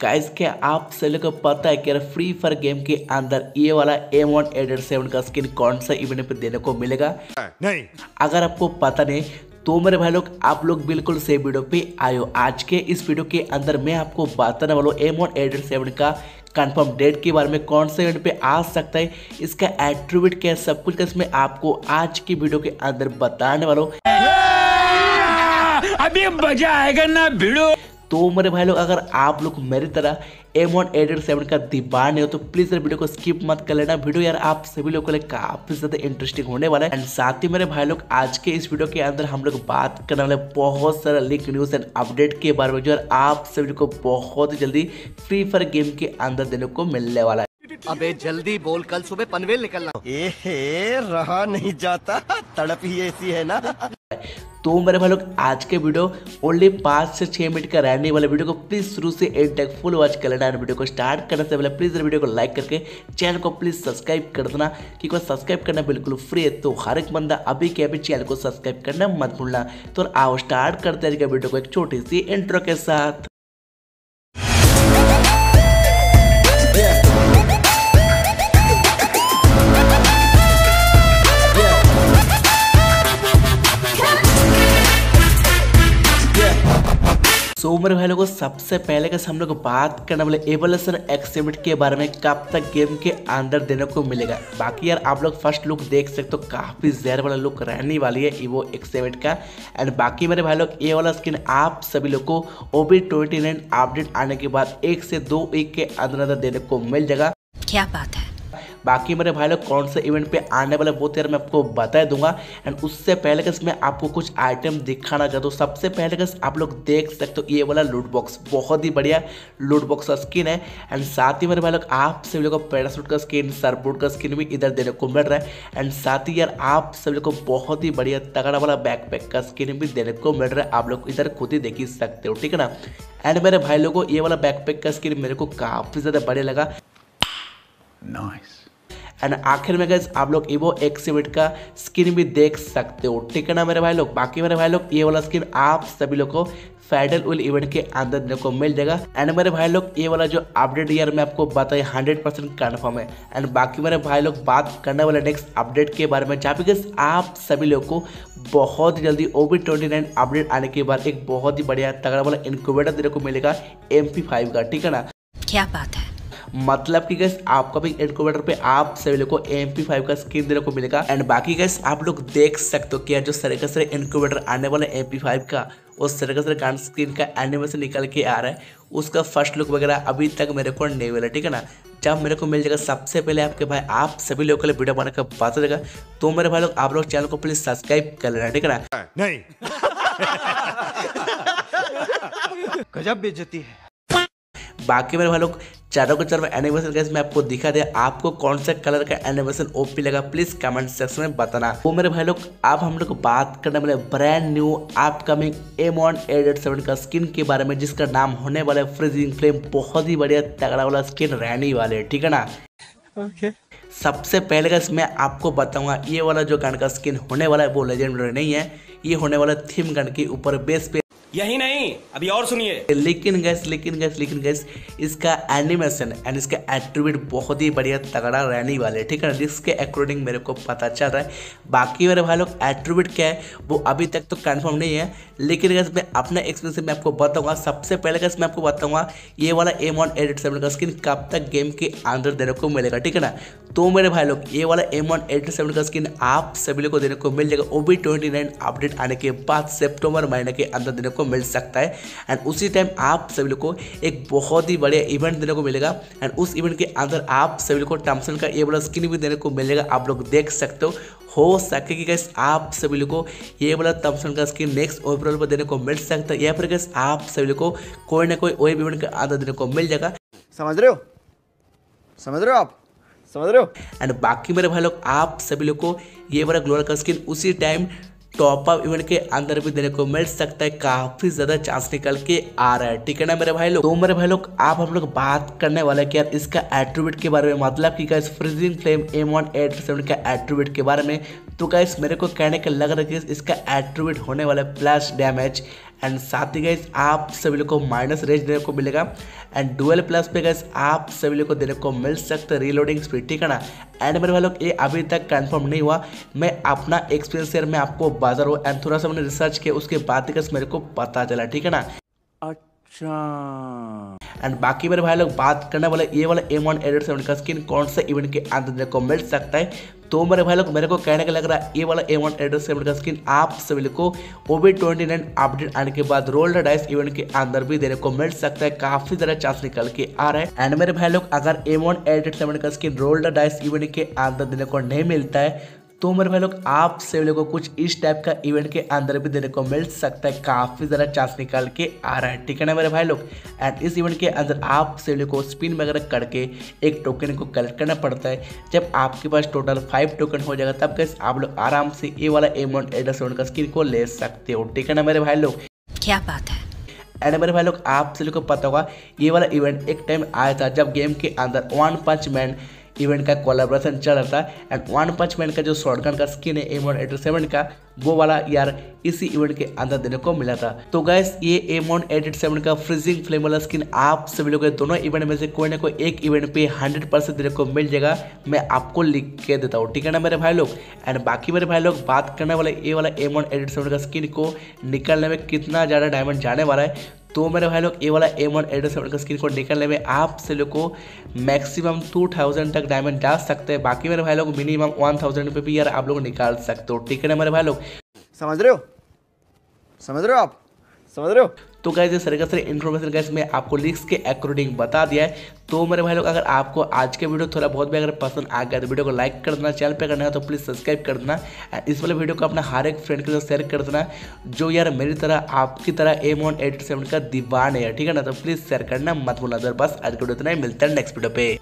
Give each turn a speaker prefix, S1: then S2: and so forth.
S1: Guys क्या आप सभी को पता है कि फ्री फायर गेम के अंदर ये वाला M one eight eight seven का स्किन कौन सा इवेंट पे देने को मिलेगा?
S2: नहीं।
S1: अगर आपको पता नहीं तो मेरे भाई लोग आप लोग बिल्कुल से वीडियो पे आयो। आज के इस वीडियो के अंदर मैं आपको बताने वाला हूँ M one eight eight seven का कंफर्म डेट के बारे में कौन से इवेंट पे आ सकता है इसका एट्रीब्यूट क्या है सब कुछ इसमें आपको आज की वीडियो के अंदर बताने वाला हूँ।
S2: अभी मज़ा आएगा ना भिड़ो
S1: तो मेरे भाई लोग अगर आप लोग मेरी तरह M one eight eight seven का दीवान हो तो प्लीज़ वीडियो को स्किप मत कर लेना। वीडियो यार आप सभी लोगों के लिए काफ़ी ज़्यादा इंटरेस्टिंग होने वाला है। एंड साथ ही मेरे भाई लोग आज के इस वीडियो के अंदर हम लोग बात करने वाले बहुत सारा लीक न्यूज़ एंड अपडेट के बारे में जो यार आप सभी को बहुत जल्दी फ्री फायर गेम के अंदर देने को मिलने वाला है।
S3: अबे जल्दी बोल कल सुबह पनवेल निकलना।
S4: ए रहा नहीं जाता। तड़प ही ऐसी है ना।
S1: तो मेरे भाई लोग, आज के वीडियो ओनली पाँच से छः मिनट का रहने वाले वीडियो को प्लीज़ शुरू से एंड तक फुल वॉच कर लेना वीडियो को स्टार्ट करने से पहले प्लीज़ वीडियो को लाइक करके चैनल को प्लीज़ सब्सक्राइब कर देना, क्योंकि सब्सक्राइब करना बिल्कुल फ्री है तो हर एक बंदा अभी के अभी चैनल को सब्सक्राइब करना मत भूलना। तो आओ स्टार्ट करते हैं वीडियो को एक छोटी सी इंट्रो के साथ। सो मेरे भाई लोगों, सबसे पहले कैसे हम लोग बात करने वाले एवोल्यूशन एक्सिबिट के बारे में, कब तक गेम के अंदर देने को मिलेगा? बाकी यार, आप लोग फ़र्स्ट लुक देख सकते हो, काफ़ी जहर वाला लुक रहने वाली है ईवो एक्सिबिट का। एंड बाकी मेरे भाई लोग, ये वाला स्किन आप सभी लोग को ट्वेंटी नाइन अपडेट आने के बाद एक से दो वीक के अंदर अंदर देने को मिल जाएगा।
S5: क्या बात है?
S1: बाकी मेरे भाई लोग कौन से इवेंट पे आने वाले वो यार मैं आपको बता दूँगा। एंड उससे पहले कस मैं आपको कुछ आइटम दिखाना चाहता हूँ। सबसे पहले कस आप लोग देख सकते हो ये वाला लूट बॉक्स बहुत ही बढ़िया लूट बॉक्स का स्किन है। एंड साथ ही मेरे भाई लोग, आप सभी लोग को पैरासूट का स्किन सरबूट का स्किन भी इधर देने को मिल रहा है। एंड साथ ही यार, आप सभी लोग को बहुत ही बढ़िया तगड़ा वाला बैकपैक का स्किन भी देने को मिल रहा है। आप लोग इधर खुद ही देख ही सकते हो, ठीक है ना? एंड मेरे भाई लोगों को ये वाला बैकपैक का स्किन मेरे को काफ़ी ज़्यादा बढ़िया लगा।
S2: नाइस
S1: एंड आखिर में गैस आप लोग इवो एक्सिबिट का स्किन भी देख सकते हो। ठीक है ना मेरे भाई लोग? बाकी मेरे भाई लोग, ये वाला स्किन आप सभी लोग को फेडरल विल इवेंट के अंदर देखने को मिल जाएगा। एंड मेरे भाई लोग, ये वाला जो अपडेट ईयर में आपको बताया हंड्रेड परसेंट कन्फर्म है। एंड बाकी मेरे भाई लोग, बात करने वाले नेक्स्ट अपडेट के बारे में, जहाँ पे आप सभी लोग को बहुत ही जल्दी O B twenty nine update आने के बाद एक बहुत ही बढ़िया तगड़ा वाला इनक्यूबेटर देने को मिलेगा एम पी फाइव का। ठीक है ना?
S5: क्या बात है?
S1: मतलब कि गैस आपका भी इनक्यूबेटर पे आप सभी लोग को एम पी फाइव का स्किन देने को मिलेगा। एंड बाकी गैस आप लोग देख सकते हो कि जो सरे सरे इनक्यूबेटर आने वाला एम पी फाइव का वो सरे सरे गान स्क्रीन का एनिमेशन निकल के आ रहा है। उसका फ़र्स्ट लुक वगैरह अभी तक मेरे को नहीं मिला ठीक है ना? जब मेरे को मिल जाएगा सबसे पहले आपके भाई आप सभी लोगों के लिए वीडियो बनाने का बात हो जाएगा तो मेरे भाई लोग आप लोग चैनल को प्लीज़ सब्सक्राइब कर लेना ठीक है ना?
S2: नहीं।
S4: गजब बेइज्जती है।
S1: बाकी मेरे भाई लोग चारों के चारों एनिमेशन गैस मैं आपको दिखा दिया आपको कौन सा कलर का एनिमेशन ओपी लगा प्लीज़ कमेंट सेक्शन में बताना। वो मेरे भाई लोग अब हम लोग बात करने वाले brand new upcoming M one eight seven का स्किन के बारे में जिसका नाम होने वाला है फ्रीजिंग फ्लेम बहुत ही बढ़िया तगड़ा वाला स्किन रहने वाले ठीक है ना?
S4: ओके
S1: सबसे पहले गैस मैं आपको बताऊँगा ये वाला जो गन का स्किन होने वाला है वो लेजेंडरी नहीं है ये होने वाला थीम गन के ऊपर बेस पे
S6: यही नहीं, अभी और सुनिए।
S1: लेकिन गैस लेकिन गैस लेकिन गैस इसका एनिमेशन एंड इसका एट्रीब्यूट बहुत ही बढ़िया तगड़ा रहने वाले ठीक है जिसके अकॉर्डिंग मेरे को पता चल रहा है। बाकी मेरे भाई लोग एट्रीब्यूट क्या है, वो अभी तक तो कंफर्म नहीं है। लेकिन गैस मैं अपने एक्सपीरियंस मैं आपको बताऊँगा, सबसे पहले गैस मैं आपको बताऊँगा, ये वाला एम वन एट सेवन का स्किन कब तक गेम के अंदर देने को मिलेगा, ठीक है ना? तो मेरे भाई लोग, ये वाला एम वन एट सेवन का स्किन आप सभी लोग को देने को मिल जाएगा O B twenty nine update आने के बाद सेप्टेम्बर महीने के अंदर देने को मिल सकता है। एंड उसी टाइम आप सभी लोग को एक बहुत ही बढ़िया इवेंट देने को मिलेगा। एंड उस इवेंट के अंदर आप सभी लोग को टम्सन का ये वाला स्किन भी देने को मिलेगा। आप लोग देख सकते हो। हो सके कि गैस आप सभी लोग को ये वाला थम्सन का स्किन नेक्स्ट ओवरऑल पर देने को मिल सकता है। या फिर गैस आप सभी लोग को कोई ना कोई वेब इवेंट के अंदर देने को मिल जाएगा।
S4: समझ रहे हो? समझ रहे हो आप? समझ रहे हो?
S1: एंड बाकी मेरे भाई लोग आप सभी लोग को ये वाला ग्लोअर का स्किन उसी टाइम टॉप अप इवेंट के अंदर भी देने को मिल सकता है। काफ़ी ज़्यादा चांस निकल के आ रहा है। ठीक है ना मेरे भाई लोग? तो मेरे भाई लोग, आप हम लोग बात करने वाले कि यार इसका एट्रीब्यूट के बारे में मतलब कि guys freezing flame M one eight seven का एट्रीब्यूट के बारे में। तो गाइस मेरे को कहने के लग रहा है कि इसका एट्रीब्यूट होने वाला प्लस डैमेज एंड साथ ही गैस आप सभी लोग को माइनस रेंज देने को मिलेगा। एंड डुअल प्लस पे गैस आप सभी लोग को देने को मिल सकता है रीलोडिंग स्पीड ठीक है ना? एंड मेरे भाई लोग ये अभी तक कंफर्म नहीं हुआ। मैं अपना एक्सपीरियंस शेयर मैं आपको बाज़ार रहा हूँ एंड थोड़ा सा मैंने रिसर्च किया उसके बाद गैस मेरे को पता चला ठीक है ना? अच्छा। एंड बाकी मेरे भाई लोग बात करने वाले ये वाला एम वन एडिट सेवन का स्किन कौन से इवेंट के अंदर देखने को मिल सकता है। तो मेरे भाई लोग, मेरे को कहने का लग रहा है, ये वाला ए वन एड्रेस सेवन का स्किन आप सभी लोग को ओबी ट्वेंटी नाइन अपडेट आने के बाद रोल्ड डाइस इवेंट के अंदर भी देने को मिल सकता है। काफ़ी ज़्यादा चांस निकल के आ रहा है। एंड मेरे भाई लोग, अगर ए वन एड्रेस सेवन का स्किन रोल डाइस इवेंट के अंदर देने को नहीं मिलता है तो मेरे भाई लोग आप सभी लोगों को कुछ इस टाइप का इवेंट के अंदर भी देने को मिल सकता है। काफ़ी ज़्यादा चांस निकाल के आ रहा है। ठीक है ना मेरे भाई लोग? एंड इस इवेंट के अंदर आप सभी लोग को स्पिन वगैरह करके एक टोकन को कलेक्ट करना पड़ता है जब आपके पास टोटल फाइव टोकन हो जाएगा तब कैसे आप लोग आराम से ये वाला एमाउंट एड्रेस का स्किन को ले सकते हो। ठीक है ना मेरे भाई लोग?
S5: क्या बात है?
S1: एंड मेरे भाई लोग आप सभी को पता होगा ये वाला इवेंट एक टाइम आया था जब गेम के अंदर वन पंच मैन इवेंट का कोलाब्रेशन चल रहा था। एंड वन पंच मैन का जो शॉर्टगन का स्किन है एम वन सेवन का, वो वाला यार इसी इवेंट के अंदर देने को मिला था। तो गैस ये एम वन एटी सेवन का फ्रीजिंग फ्लेम वाला स्किन आप सभी लोग दोनों इवेंट में से कोई ना कोई एक इवेंट पे हंड्रेड परसेंट देने को मिल जाएगा। मैं आपको लिख के देता हूँ, ठीक है ना मेरे भाई लोग? एंड बाकी मेरे भाई लोग, बात करने वाले ये वाला एम वन का स्किन को निकलने में कितना ज़्यादा डायमंड जाने वाला है। तो मेरे भाई लोग, ये वाला एम वन एड्रेस का स्क्रीन कोड निकलने में आप से लोग को मैक्सिमम टू थाउज़ेंड तक डायमंड डाल सकते हैं। बाकी मेरे भाई लोग मिनिमम वन थाउज़ेंड रुपये भी यार आप लोग निकाल सकते हो। ठीक है ना मेरे भाई लोग?
S4: समझ रहे हो? समझ रहे हो आप? समझ रहे हो?
S1: तो गैस ये सारे का सारे इन्फॉर्मेशन गैस मैं आपको लिस्ट के अकॉर्डिंग बता दिया है। तो मेरे भाई लोग, अगर आपको आज के वीडियो थोड़ा बहुत भी अगर पसंद आ गया तो वीडियो को लाइक कर देना चैनल पे करना है तो प्लीज़ सब्सक्राइब कर देना। इस वाले वीडियो को अपना हर एक फ्रेंड के साथ शेयर कर देना, जो यार मेरी तरह, आपकी तरह एम वन एट सेवन का दीवान है ठीक है ना? तो प्लीज़ शेयर करना मत भूलना बस आज के वीडियो इतना ही, मिलता है नेक्स्ट वीडियो पे।